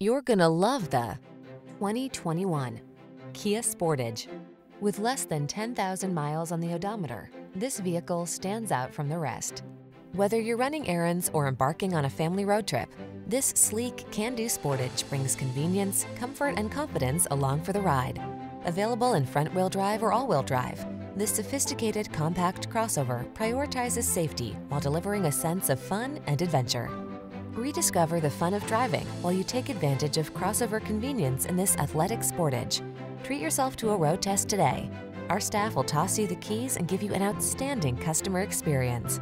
You're gonna love the 2021 Kia Sportage. With less than 10,000 miles on the odometer, this vehicle stands out from the rest. Whether you're running errands or embarking on a family road trip, this sleek, can-do Sportage brings convenience, comfort, and confidence along for the ride. Available in front-wheel drive or all-wheel drive, this sophisticated compact crossover prioritizes safety while delivering a sense of fun and adventure. Rediscover the fun of driving while you take advantage of crossover convenience in this athletic Sportage. Treat yourself to a road test today. Our staff will toss you the keys and give you an outstanding customer experience.